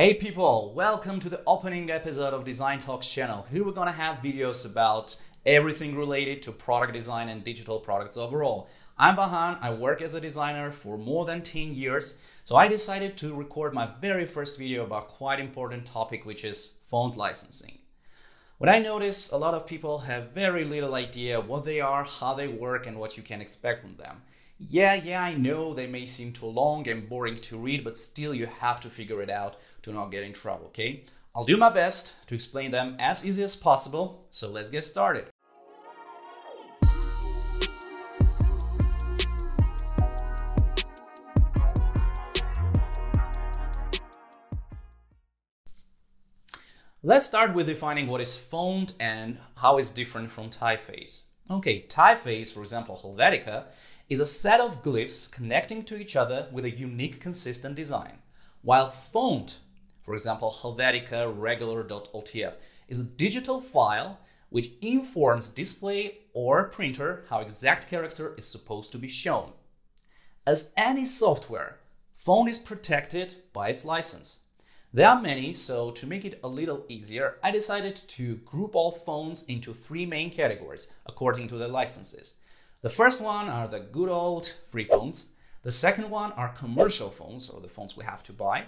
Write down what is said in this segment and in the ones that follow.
Hey people, welcome to the opening episode of Design Talks channel. Here we're gonna have videos about everything related to product design and digital products overall. I'm Bahan, I work as a designer for more than 10 years, so I decided to record my very first video about quite important topic which is font licensing. What I notice, a lot of people have very little idea what they are, how they work, and what you can expect from them. Yeah, yeah, I know they may seem too long and boring to read, but still you have to figure it out to not get in trouble, okay? I'll do my best to explain them as easy as possible, so let's get started. Let's start with defining what is font and how it's different from typeface. Okay, typeface, for example, Helvetica, is a set of glyphs connecting to each other with a unique consistent design, while font, for example Helvetica regular.otf, is a digital file which informs display or printer how exact character is supposed to be shown. As any software, font is protected by its license. There are many, so to make it a little easier, I decided to group all fonts into three main categories according to their licenses. The first one are the good old free fonts. The second one are commercial fonts, or the fonts we have to buy.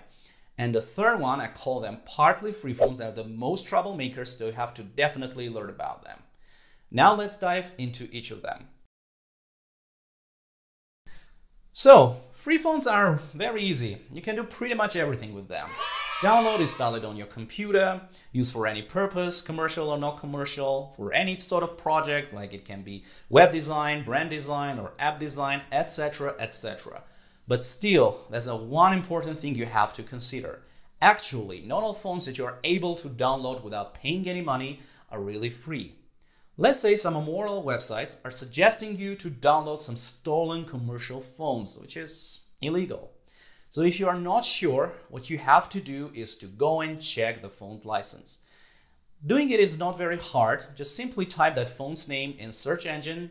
And the third one, I call them partly free fonts They're the most troublemakers, so you have to definitely learn about them. Now let's dive into each of them. So, free fonts are very easy. You can do pretty much everything with them. Download, install it on your computer, use for any purpose, commercial or not commercial, for any sort of project, like it can be web design, brand design, or app design, etc., etc. But still, there's a one important thing you have to consider. Actually, not all fonts that you are able to download without paying any money are really free. Let's say some immoral websites are suggesting you to download some stolen commercial fonts, which is illegal. So if you are not sure, what you have to do is to go and check the font license. Doing it is not very hard. Just simply type that font's name in search engine,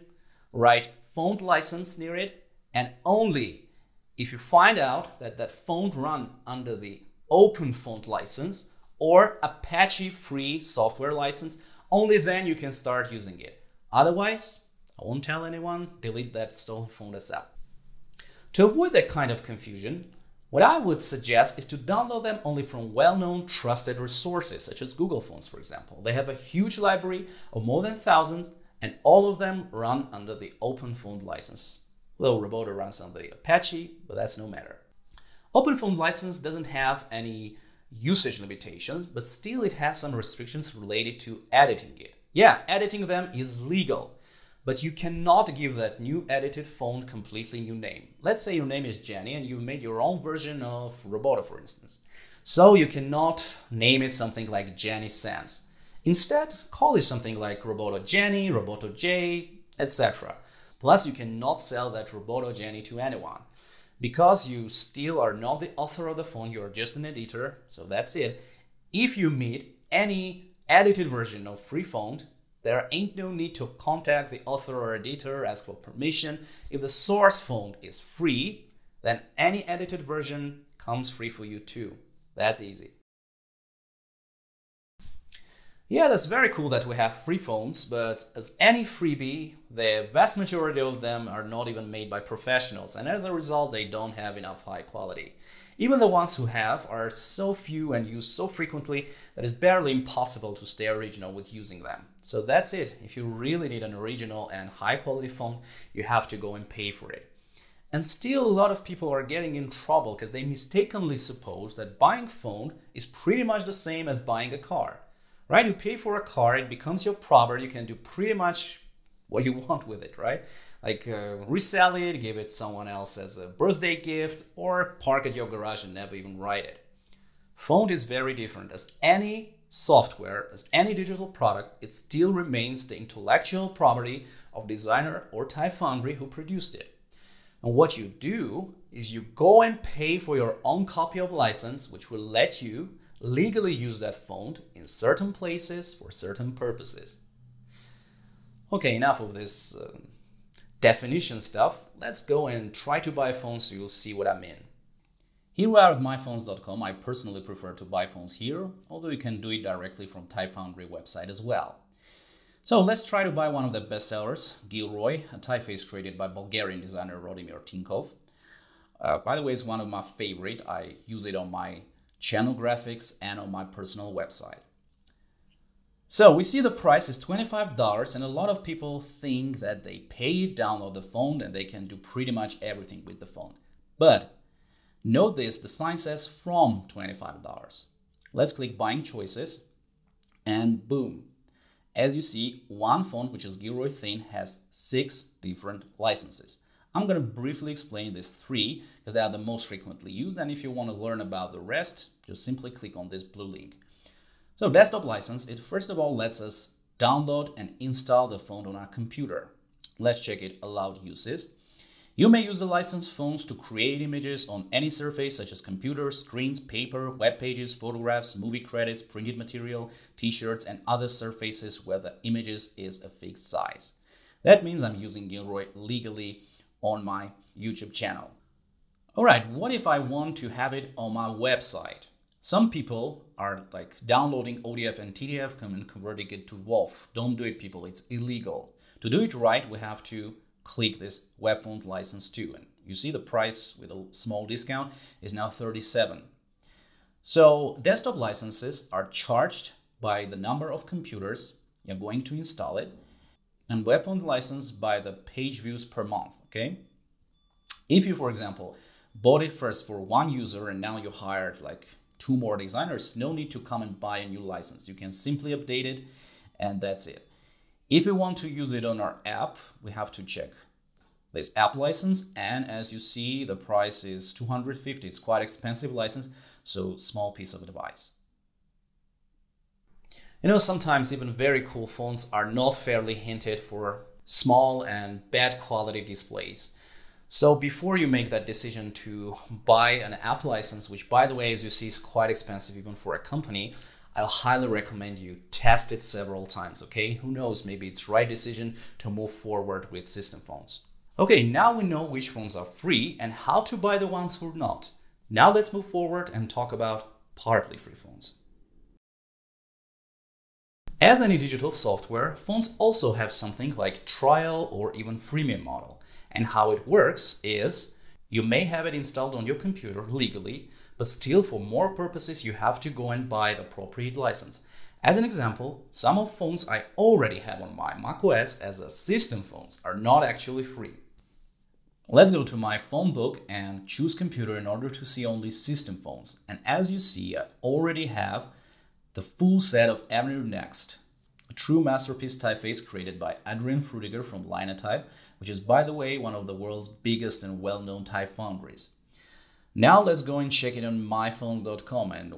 write font license near it, and only if you find out that that font run under the open font license or Apache free software license, only then you can start using it. Otherwise, I won't tell anyone, delete that stolen font ASAP. To avoid that kind of confusion, what I would suggest is to download them only from well-known trusted resources, such as Google Fonts, for example. They have a huge library of more than thousands, and all of them run under the Open Font license. Though Roboto runs on the Apache, but that's no matter. Open Font license doesn't have any usage limitations, but still it has some restrictions related to editing it. Yeah, editing them is legal, but you cannot give that new edited font completely new name. Let's say your name is Jenny and you've made your own version of Roboto, for instance. So you cannot name it something like Jenny Sans. Instead, call it something like Roboto Jenny, Roboto J, etc. Plus, you cannot sell that Roboto Jenny to anyone. Because you still are not the author of the font, you're just an editor, so that's it. If you meet any edited version of free font, there ain't no need to contact the author or editor, ask for permission. If the source font is free, then any edited version comes free for you too. That's easy. Yeah, that's very cool that we have free fonts, but as any freebie, the vast majority of them are not even made by professionals, and as a result, they don't have enough high quality. Even the ones who have are so few and used so frequently that it's barely impossible to stay original with using them. So that's it. If you really need an original and high quality font, you have to go and pay for it. And still, a lot of people are getting in trouble because they mistakenly suppose that buying font is pretty much the same as buying a car right? You pay for a car, it becomes your property. You can do pretty much what you want with it, right? Like uh, resell it, give it someone else as a birthday gift, or park at your garage and never even write it. Font is very different. As any software, as any digital product, it still remains the intellectual property of designer or type foundry who produced it. And what you do is you go and pay for your own copy of license, which will let you legally use that font in certain places for certain purposes. Okay, enough of this uh, definition stuff. Let's go and try to buy a font so you'll see what I mean. Here we are at myfonts.com. I personally prefer to buy fonts here, although you can do it directly from Type Foundry website as well. So let's try to buy one of the bestsellers, Gilroy, a typeface created by Bulgarian designer Radomir Tinkov. Uh, by the way, it's one of my favorite. I use it on my channel graphics and on my personal website. So we see the price is $25 and a lot of people think that they pay, download the font and they can do pretty much everything with the font. But Note this, the sign says from $25. Let's click buying choices and boom. As you see, one font, which is Gilroy Thin, has six different licenses. I'm going to briefly explain these three because they are the most frequently used. And if you want to learn about the rest, just simply click on this blue link. So desktop license, it first of all lets us download and install the font on our computer. Let's check it allowed uses. You may use the licensed fonts to create images on any surface such as computers, screens, paper, web pages, photographs, movie credits, printed material, t-shirts, and other surfaces where the images is a fixed size. That means I'm using Gilroy legally on my YouTube channel. Alright, what if I want to have it on my website? Some people are like downloading OTF and TTF and converting it to WOFF. Don't do it, people, it's illegal. To do it right, we have to click this web font license too. And you see the price with a small discount is now 37. So desktop licenses are charged by the number of computers you're going to install it and web font license by the page views per month, okay? If you, for example, bought it first for one user and now you hired like two more designers, no need to come and buy a new license. You can simply update it and that's it. If we want to use it on our app, we have to check this app license. And as you see, the price is 250. It's quite expensive license, so small piece of advice. You know, sometimes even very cool fonts are not fairly hinted for small and bad quality displays. So before you make that decision to buy an app license, which by the way, as you see, is quite expensive even for a company, I'll highly recommend you test it several times, okay? Who knows, maybe it's right decision to move forward with system fonts. Okay, now we know which fonts are free and how to buy the ones who are not. Now let's move forward and talk about partly free fonts. As any digital software, fonts also have something like trial or even freemium model. And how it works is you may have it installed on your computer legally, but still for more purposes you have to go and buy the appropriate license. As an example, some of fonts I already have on my macOS as a system fonts are not actually free. Let's go to my Font Book and choose computer in order to see only system fonts. And as you see, I already have the full set of Avenir Next, a true masterpiece typeface created by Adrian Frutiger from Linotype, which is by the way one of the world's biggest and well-known type foundries. Now let's go and check it on myfonts.com and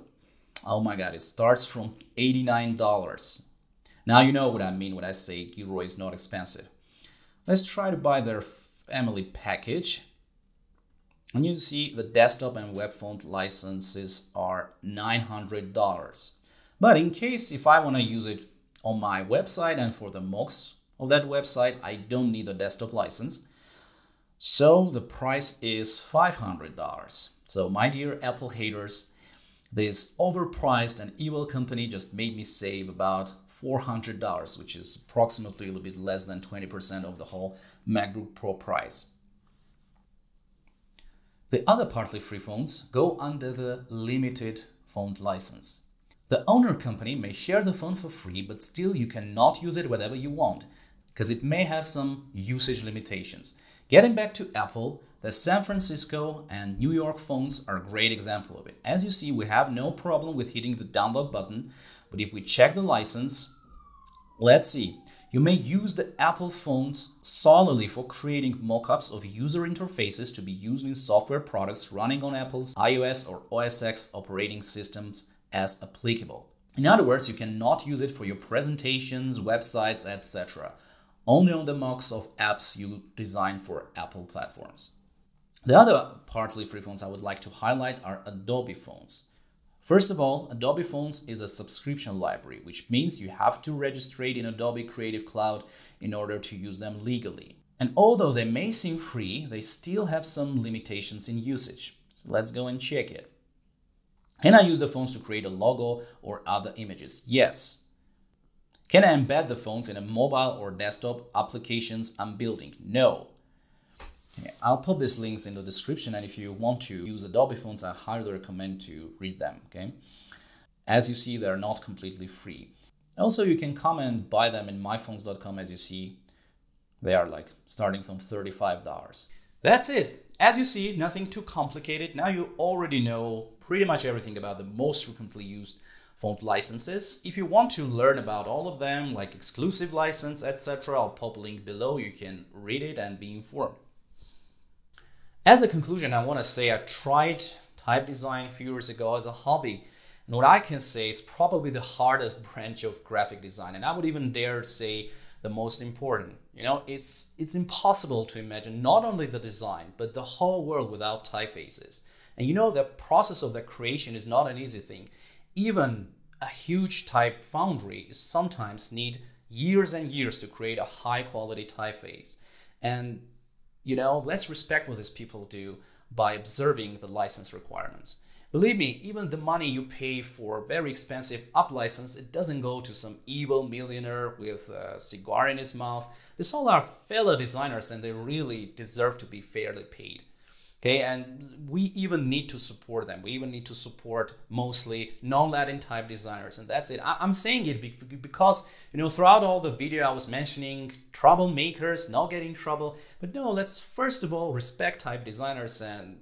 oh my god, it starts from $89. Now you know what I mean when I say Gilroy is not expensive. Let's try to buy their family package. And you see the desktop and web font licenses are $900. But in case if I want to use it on my website and for the mocks of that website, I don't need a desktop license. So the price is $500. So my dear Apple haters, this overpriced and evil company just made me save about $400, which is approximately a little bit less than 20% of the whole MacBook Pro price. The other partly free fonts go under the limited font license. The owner company may share the font for free, but still you cannot use it whenever you want, because it may have some usage limitations. Getting back to Apple, the San Francisco and New York fonts are a great example of it. As you see, we have no problem with hitting the download button, but if we check the license, let's see. You may use the Apple fonts solely for creating mockups of user interfaces to be used in software products running on Apple's iOS or OS X operating systems as applicable. In other words, you cannot use it for your presentations, websites, etc only on the mocks of apps you design for Apple platforms. The other partly free fonts I would like to highlight are Adobe fonts. First of all, Adobe Fonts is a subscription library, which means you have to register in Adobe Creative Cloud in order to use them legally. And although they may seem free, they still have some limitations in usage. So let's go and check it. Can I use the fonts to create a logo or other images? Yes. Can I embed the fonts in a mobile or desktop applications I'm building? No. I'll put these links in the description and if you want to use Adobe fonts, I highly recommend to read them, okay? As you see, they're not completely free. Also, you can come and buy them in myfonts.com as you see. They are like starting from $35. That's it. As you see, nothing too complicated. Now you already know pretty much everything about the most frequently used font licenses. If you want to learn about all of them, like exclusive license, etc., I'll pop a link below. You can read it and be informed. As a conclusion, I want to say I tried type design a few years ago as a hobby. And what I can say is probably the hardest branch of graphic design. And I would even dare say the most important. You know, it's it's impossible to imagine not only the design, but the whole world without typefaces. And you know, the process of the creation is not an easy thing. Even a huge type foundry sometimes need years and years to create a high quality typeface. And you know, let's respect what these people do by observing the license requirements. Believe me, even the money you pay for very expensive up license, it doesn't go to some evil millionaire with a cigar in his mouth. These all are fellow designers and they really deserve to be fairly paid. Okay, and we even need to support them. We even need to support mostly non-Latin type designers, and that's it. I- am saying it because you know throughout all the video I was mentioning troublemakers, not getting trouble. But no, let's first of all respect type designers and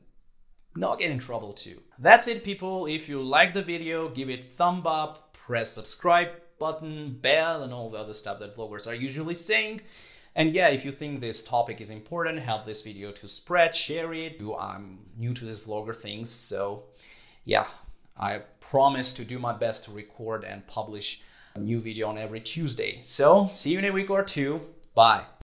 not get in trouble too. That's it, people. If you like the video, give it thumb up, press subscribe button, bell, and all the other stuff that vloggers are usually saying. And yeah, if you think this topic is important, help this video to spread, share it. I'm new to this vlogger things, so yeah, I promise to do my best to record and publish a new video on every Tuesday. So see you in a week or two. Bye.